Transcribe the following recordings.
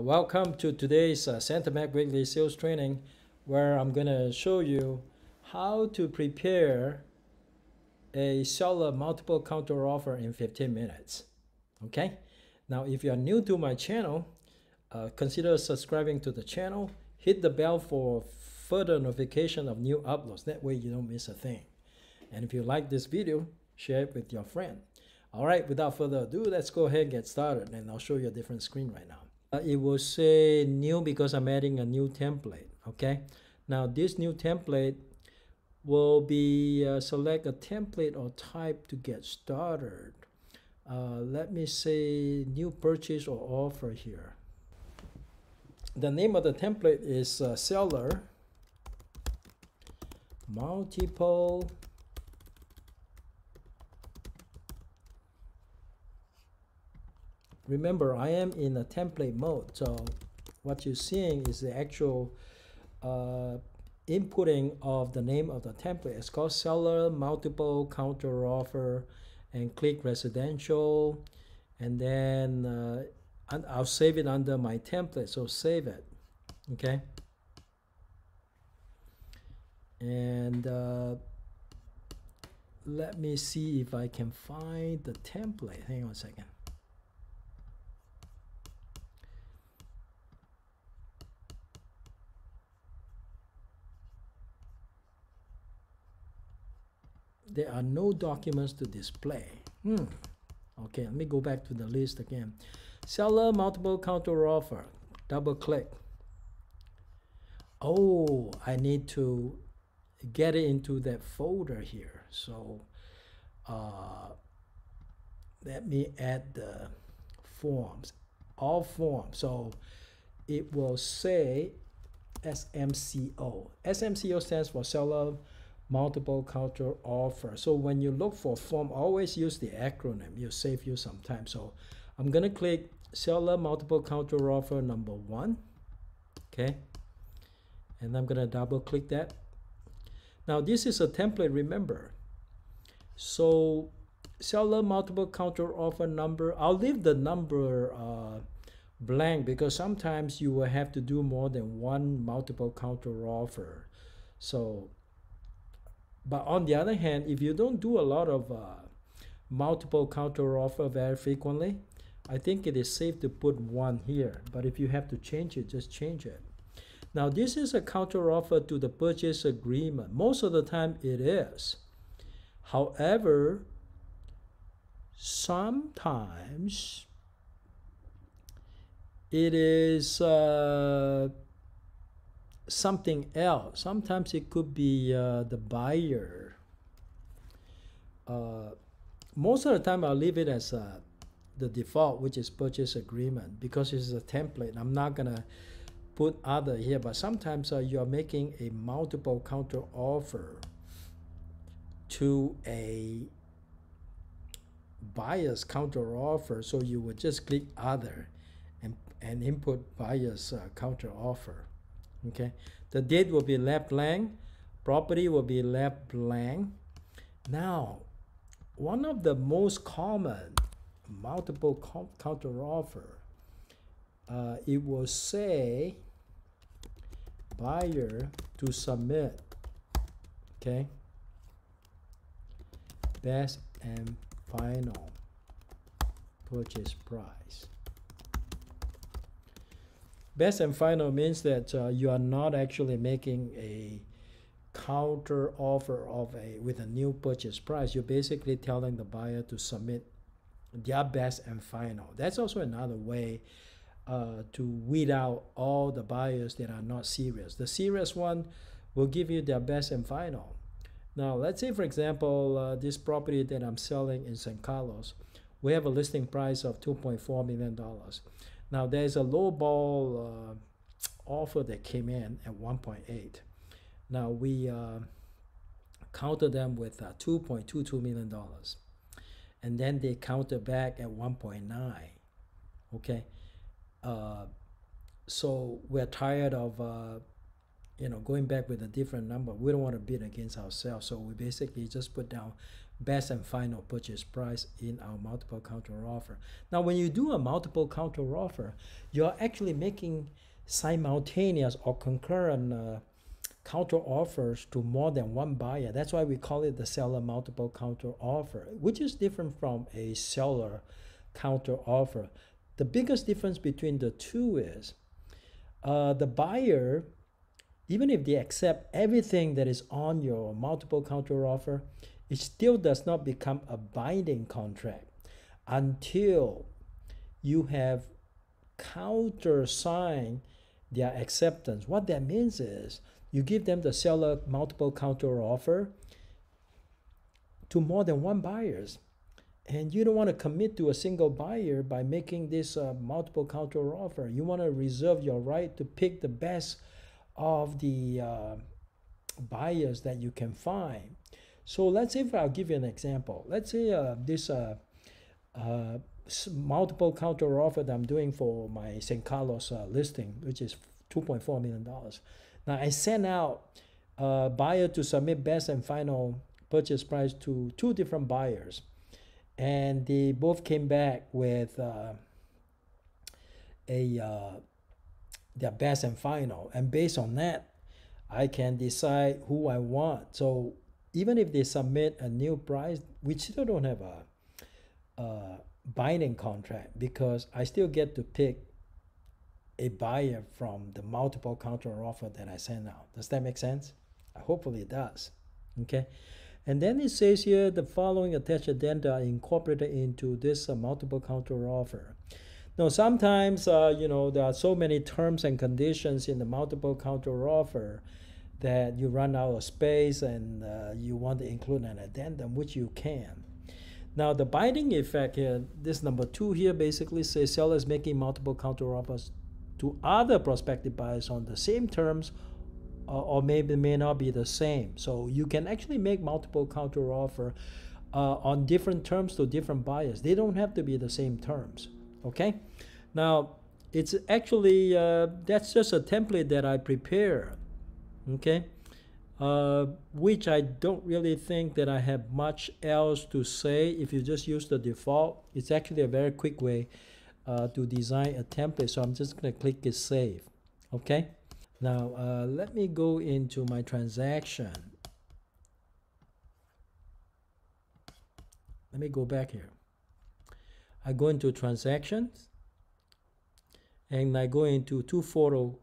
Uh, welcome to today's uh, Centermac Weekly Sales Training where I'm going to show you how to prepare a seller multiple counter offer in 15 minutes. Okay? Now, if you are new to my channel, uh, consider subscribing to the channel. Hit the bell for further notification of new uploads. That way you don't miss a thing. And if you like this video, share it with your friend. All right, without further ado, let's go ahead and get started and I'll show you a different screen right now. Uh, it will say new because I'm adding a new template, okay? Now this new template will be uh, select a template or type to get started. Uh, let me say new purchase or offer here. The name of the template is uh, seller multiple remember I am in a template mode so what you're seeing is the actual uh, inputting of the name of the template. It's called seller multiple counter offer and click residential and then uh, I'll save it under my template so save it okay? And uh, let me see if I can find the template. Hang on a second there are no documents to display. Hmm. Okay, let me go back to the list again. Seller multiple counter offer. Double click. Oh, I need to get it into that folder here. So uh, let me add the forms, all forms. So it will say SMCO. SMCO stands for seller multiple counter offer. So when you look for form, always use the acronym. You'll save you some time. So I'm going to click seller multiple counter offer number one. Okay. And I'm going to double click that. Now this is a template, remember. So seller multiple counter offer number, I'll leave the number uh, blank because sometimes you will have to do more than one multiple counter offer. So but on the other hand, if you don't do a lot of uh, multiple counter offer very frequently, I think it is safe to put one here. But if you have to change it, just change it. Now this is a counter offer to the purchase agreement. Most of the time it is. However, sometimes it is uh, something else. Sometimes it could be uh, the buyer. Uh, most of the time, I'll leave it as uh, the default, which is purchase agreement, because it's a template. I'm not gonna put other here, but sometimes uh, you are making a multiple counter offer to a buyer's counter offer, so you would just click other and, and input buyer's uh, counter offer okay. The date will be left blank. Property will be left blank. Now one of the most common multiple counter offer uh, it will say buyer to submit. Okay. Best and final purchase price Best and final means that uh, you are not actually making a counter offer of a with a new purchase price. You're basically telling the buyer to submit their best and final. That's also another way uh, to weed out all the buyers that are not serious. The serious one will give you their best and final. Now, let's say, for example, uh, this property that I'm selling in San Carlos, we have a listing price of $2.4 million. Now there's a low ball uh, offer that came in at 1.8. Now we uh, counter them with uh, 2.22 million dollars, and then they counter back at 1.9. Okay, uh, so we're tired of uh, you know going back with a different number. We don't want to bid against ourselves, so we basically just put down best and final purchase price in our multiple counter offer. Now, when you do a multiple counter offer, you're actually making simultaneous or concurrent uh, counter offers to more than one buyer. That's why we call it the seller multiple counter offer, which is different from a seller counter offer. The biggest difference between the two is uh, the buyer, even if they accept everything that is on your multiple counter offer, it still does not become a binding contract until you have countersigned their acceptance. What that means is you give them the seller multiple counter offer to more than one buyers and you don't want to commit to a single buyer by making this uh, multiple counter offer you want to reserve your right to pick the best of the uh, buyers that you can find so let's say if i'll give you an example. Let's say uh, this uh, uh, multiple counter offer that i'm doing for my San Carlos uh, listing which is 2.4 million dollars. Now I sent out a buyer to submit best and final purchase price to two different buyers, and they both came back with uh, a uh, their best and final, and based on that, I can decide who I want. So even if they submit a new price, we still don't have a, a binding contract because I still get to pick a buyer from the multiple counter offer that I send out. Does that make sense? Hopefully it does. Okay. And then it says here the following attached addenda incorporated into this uh, multiple counter offer. Now, sometimes, uh, you know, there are so many terms and conditions in the multiple counter offer that you run out of space and uh, you want to include an addendum, which you can. Now, the binding effect here, this number two here basically says sellers making multiple counter offers to other prospective buyers on the same terms uh, or maybe may not be the same. So you can actually make multiple counter offer uh, on different terms to different buyers. They don't have to be the same terms. Okay. Now it's actually uh, that's just a template that I prepare. Okay. Uh, which I don't really think that I have much else to say. If you just use the default, it's actually a very quick way uh, to design a template. So I'm just going to click it save. Okay. Now uh, let me go into my transaction. Let me go back here. I go into transactions and I go into 240,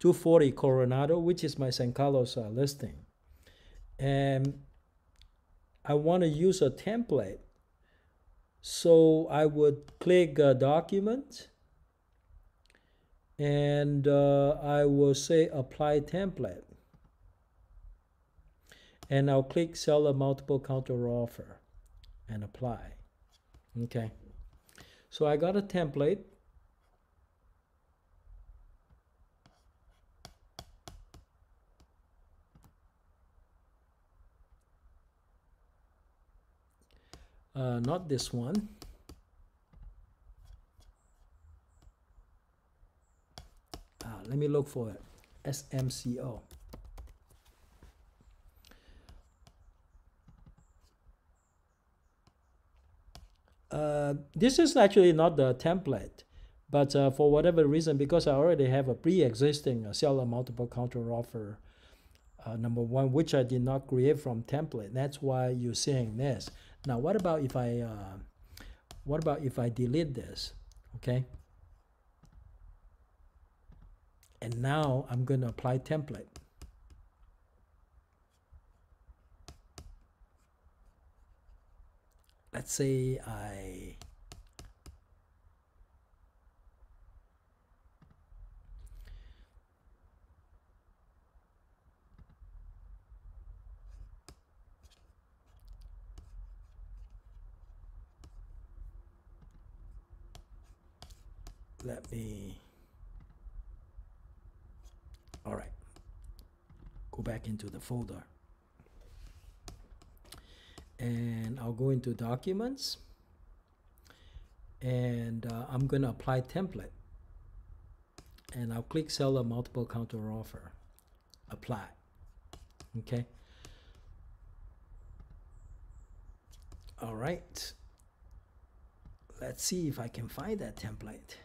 240 Coronado, which is my San Carlos uh, listing. And I want to use a template so I would click uh, document and uh, I will say apply template. And I'll click sell a multiple counter offer and apply. Okay. So I got a template. Uh, not this one. Uh, let me look for it. SMCO. Uh, this is actually not the template, but uh, for whatever reason, because I already have a pre-existing uh, seller multiple counter offer uh, number one, which I did not create from template. That's why you're seeing this. Now, what about if I, uh, what about if I delete this, okay? And now I'm going to apply template. Let's say I let me all right go back into the folder. And I'll go into documents. And uh, I'm going to apply template. And I'll click seller multiple counter offer. Apply. Okay? All right. Let's see if I can find that template.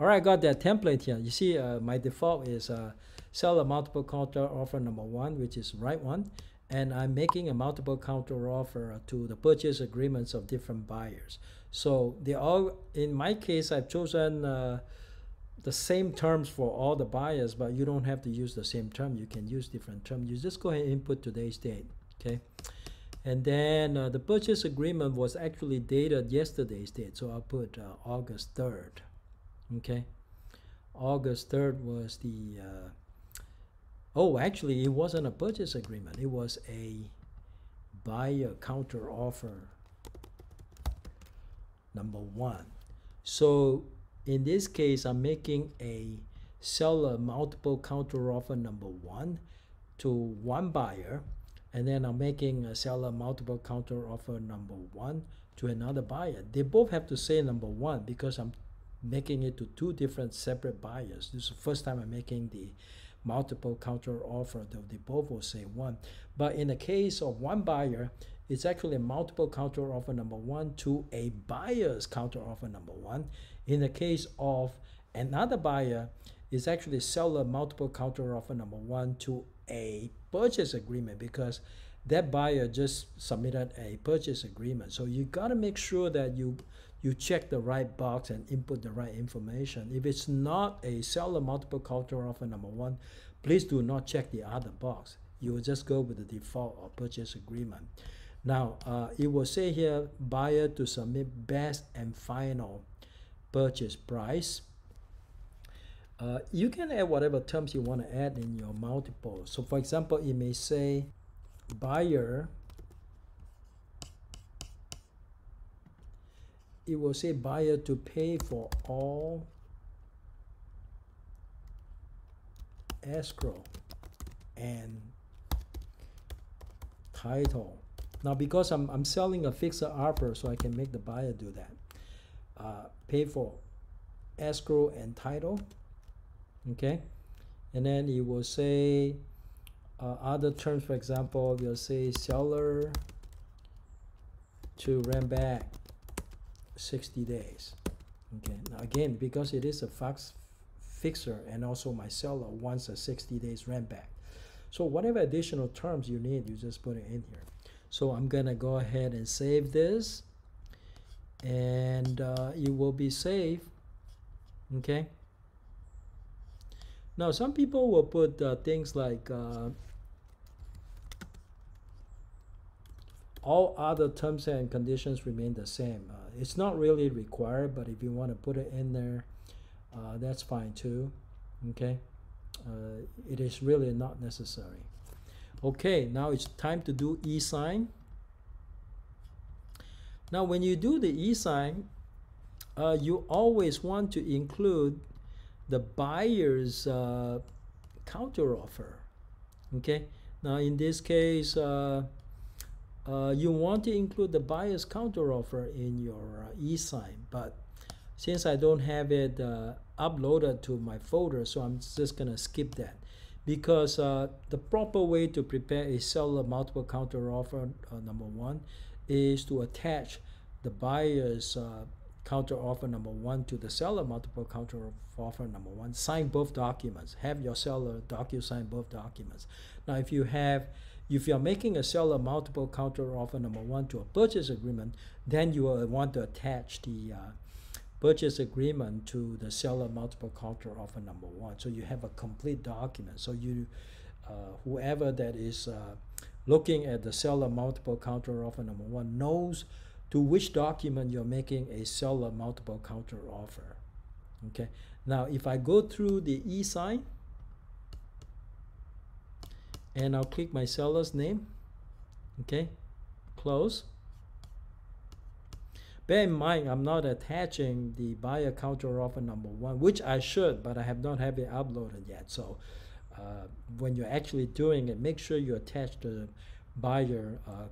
All right, I got that template here. You see, uh, my default is uh, sell a multiple counter offer number one, which is right one. And I'm making a multiple counter offer to the purchase agreements of different buyers. So they all, in my case, I've chosen uh, the same terms for all the buyers, but you don't have to use the same term. You can use different terms. You just go ahead and input today's date, okay? And then uh, the purchase agreement was actually dated yesterday's date, so I'll put uh, August 3rd, okay? August 3rd was the, uh, oh, actually, it wasn't a purchase agreement. It was a buyer counter offer number one. So in this case, I'm making a seller multiple counter offer number one to one buyer, and then I'm making a seller multiple counter offer number one to another buyer. They both have to say number one because I'm making it to two different separate buyers. This is the first time I'm making the multiple counter offer, though they both will say one. But in the case of one buyer, it's actually a multiple counter offer number one to a buyer's counter offer number one. In the case of another buyer, it's actually seller multiple counter offer number one to a purchase agreement because that buyer just submitted a purchase agreement. So you got to make sure that you you check the right box and input the right information. If it's not a seller multiple counter offer number one, please do not check the other box. You will just go with the default or purchase agreement. Now, uh, it will say here buyer to submit best and final purchase price. Uh, you can add whatever terms you want to add in your multiple. So for example, it may say buyer, it will say buyer to pay for all escrow and title. Now because I'm, I'm selling a fixer upper, so I can make the buyer do that. Uh, pay for escrow and title okay? And then it will say uh, other terms for example you'll say seller to rent back 60 days. Okay now again because it is a fax fixer and also my seller wants a 60 days rent back. So whatever additional terms you need you just put it in here. So I'm gonna go ahead and save this and uh, it will be safe okay? Now some people will put uh, things like uh, all other terms and conditions remain the same uh, it's not really required but if you want to put it in there uh, that's fine too okay uh, it is really not necessary okay now it's time to do e-sign now, when you do the e-sign, uh, you always want to include the buyer's uh, counteroffer. Okay. Now, in this case, uh, uh you want to include the buyer's counteroffer in your uh, e-sign, but since I don't have it uh, uploaded to my folder, so I'm just gonna skip that because the proper way to prepare a seller multiple counteroffer, number one, is to attach the buyer's uh, counter offer number one to the seller multiple counter offer number one. Sign both documents. Have your seller docu-sign both documents. Now, if you have, if you are making a seller multiple counter offer number one to a purchase agreement, then you will want to attach the uh, purchase agreement to the seller multiple counter offer number one. So you have a complete document. So you, uh, whoever that is uh, looking at the seller multiple counter offer number one knows to which document you're making a seller multiple counter offer. Okay. Now, if I go through the e-sign and I'll click my seller's name, okay, close. Bear in mind, I'm not attaching the buyer counter offer number one, which I should, but I have not have it uploaded yet. So uh, when you're actually doing it, make sure you attach the buyer uh,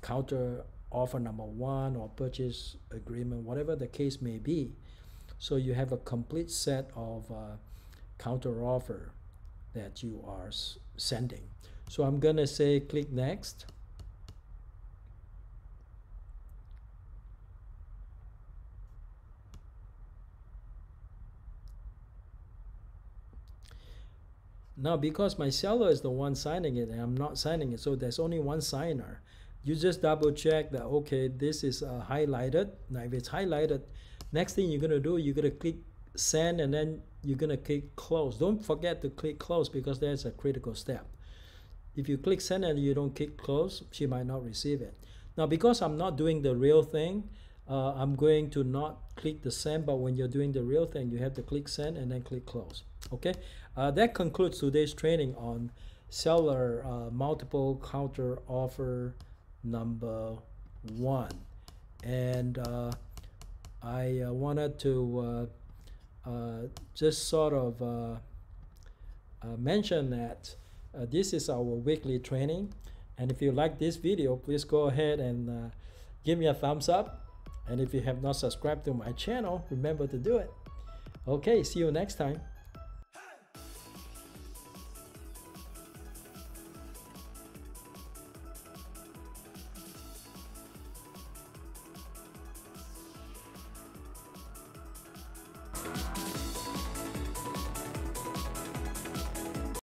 counter offer number one or purchase agreement, whatever the case may be. So you have a complete set of uh, counter offer that you are sending. So I'm going to say click next. Now, because my seller is the one signing it and I'm not signing it, so there's only one signer. You just double check that, okay, this is uh, highlighted. Now, if it's highlighted, next thing you're going to do, you're going to click send and then you're gonna click close. Don't forget to click close because that's a critical step. If you click send and you don't click close she might not receive it. Now because I'm not doing the real thing uh, I'm going to not click the send but when you're doing the real thing you have to click send and then click close. Okay? Uh, that concludes today's training on seller uh, multiple counter offer number one. And uh, I uh, wanted to uh, just sort of uh, uh, mention that uh, this is our weekly training. And if you like this video please go ahead and uh, give me a thumbs up. And if you have not subscribed to my channel remember to do it. Okay see you next time